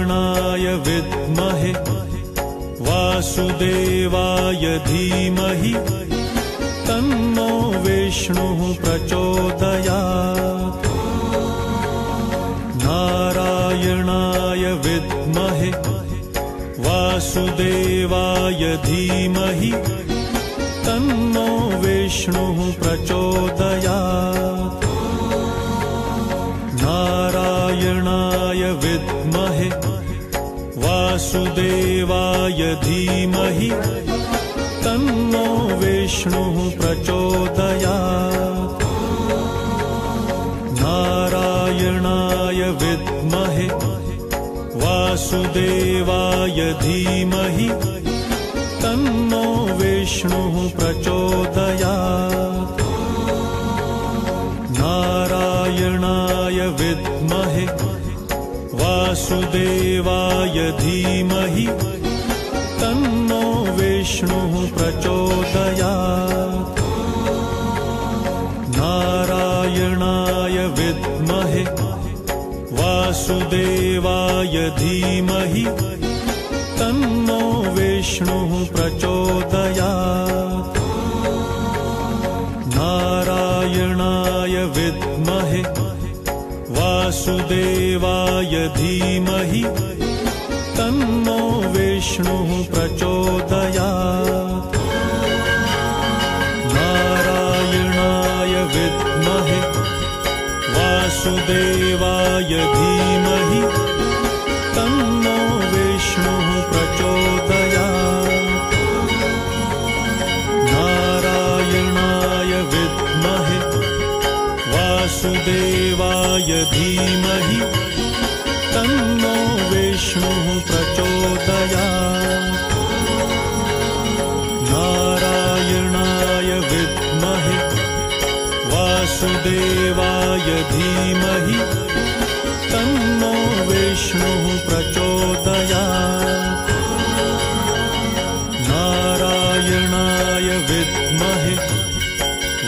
नारायणाय विद्महे। वासुदेवाय धीमहि। तन्नो विष्णुः प्रचोदयात्। नारायणाय विद्महे। वासुदेवाय धीमहि। तन्नो विष्णुः प्रचोदयात्। नारायणाय विद्महे वासुदेवाय धीमहि। तन्नो विष्णुः प्रचोदयात्। नारायणाय विद्महे। वासुदेवाय धीमहि। तन्नो विष्णुः प्रचोदयात्। नारायणाय विद्महे वासुदेवाय धीमहि तन्नो विष्णुः प्रचोदयात्। नारायणाय विद्महे वासुदेवाय धीमहि तन्नो विष्णुः प्रचोदयात्। नारायणाय विद्महे वासुदेवाय धीमहि तन्नो विष्णुः प्रचोदयात्। नारायणाय विद्महे वासुदेवाय धीमहि तन्नो विष्णुः प्रचोदयात्। नारायणाय विद्महे वासुदेवाय धीमहि। तन्नो विष्णुः प्रचोदयात् नारायणाय विद्महे। वासुदेवाय धीमहि। तन्नो विष्णुः प्रचोदयात् नारायणाय विद्महे।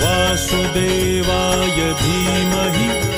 वासुदेवाय धीमहि